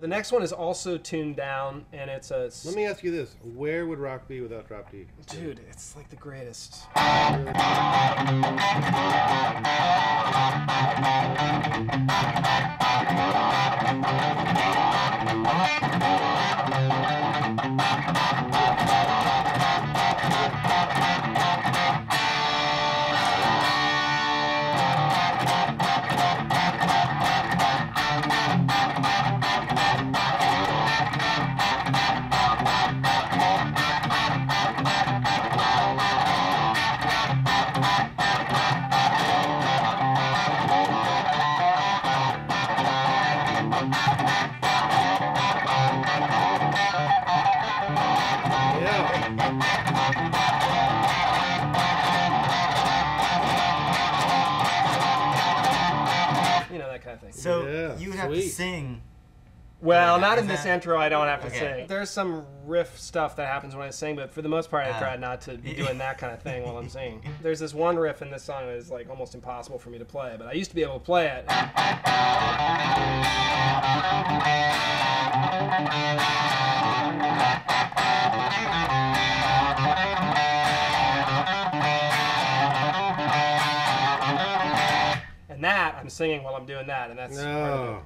The next one is also tuned down, and it's a s- Let me ask you this: Where would rock be without drop D? dude. It's like the greatest. Kind of thing. So Yeah, you would have to sing. Well, Okay, not in is this intro. I don't have to Okay. sing. There's some riff stuff that happens when I sing, but for the most part, I Ah. try not to be doing that kind of thing while I'm singing. There's this one riff in this song that is like almost impossible for me to play, but I used to be able to play it. That I'm singing while I'm doing that, and that's No.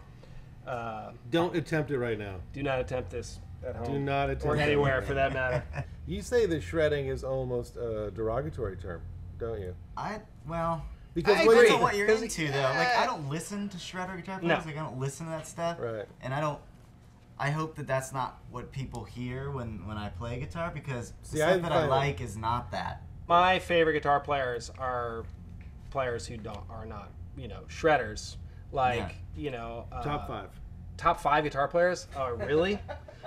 Uh, Don't attempt it right now. do not attempt this at home. Do not attempt or it. anywhere for that matter. You say that shredding is almost a derogatory term, don't you? I well. Because I agree. Depends on what you're 'cause- into, though. Like, I don't listen to shredder guitar No. players. Like, I don't listen to that stuff. Right. And I don't. I hope that that's not what people hear when when I play guitar because See, the I stuff that I find- like is not that. My favorite guitar players are players who don't are not you know shredders. Like Yeah. you know uh, Top five. top five guitar players. Oh really?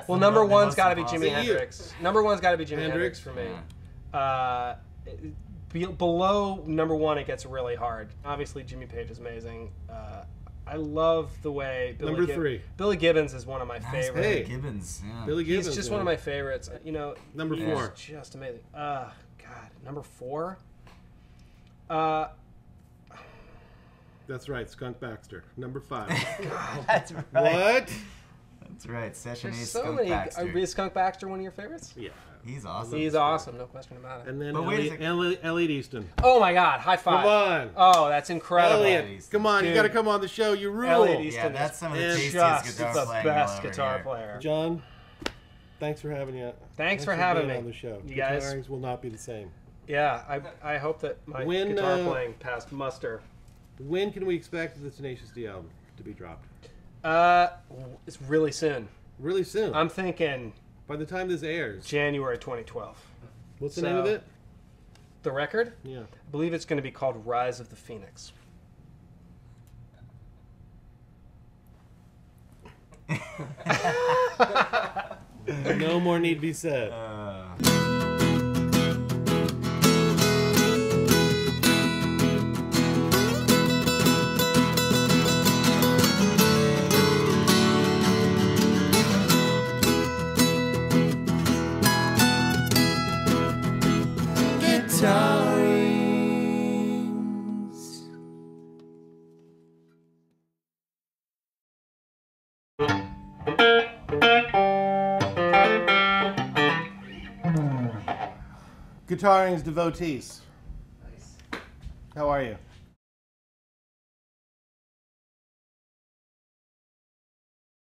well, number mo- the one's got to be impossible. Jimi Hendrix. Number one's got to be Jimi Hendrix? Hendrix, for me. Yeah. Uh, be, below number one, it gets really hard. Obviously, Jimmy Page is amazing. Uh, I love the way Billy Number Gib- three. Billy Gibbons is one of my Nice favorites. Hey. Gibbons. Yeah. Billy Gibbons. He's just man. one of my favorites. You know, Number four. just amazing. Uh, God, number four. Uh, That's right, Skunk Baxter. Number five. That's right. what? That's right. Session there's Ace so Skunk many. Baxter. Uh, is Skunk Baxter one of your favorites? Yeah. He's awesome. He's awesome, no question about it. And then But wait a Elliot, second. Elliot, Elliot Easton. oh my God, high five! Come on. Oh, that's incredible. Elliot, come on, you Dude. got to come on the show. You rule. Elliot yeah, Easton that's is some of the And tastiest just guitar the playing best you'll ever guitar hear. player. John, thanks for having you. Thanks for having being me. on the show. You guys- Guitarings will not be the same. Yeah, I, I hope that my When, guitar uh, playing passed muster. When can we expect the Tenacious D album to be dropped? Uh, it's really soon. Really soon. I'm thinking By the time this airs. January 2012. What's the name of it? The record, Yeah. I believe it's going to be called Rise of the Phoenix. no more need be said. Guitaring's devotees. Nice. How are you?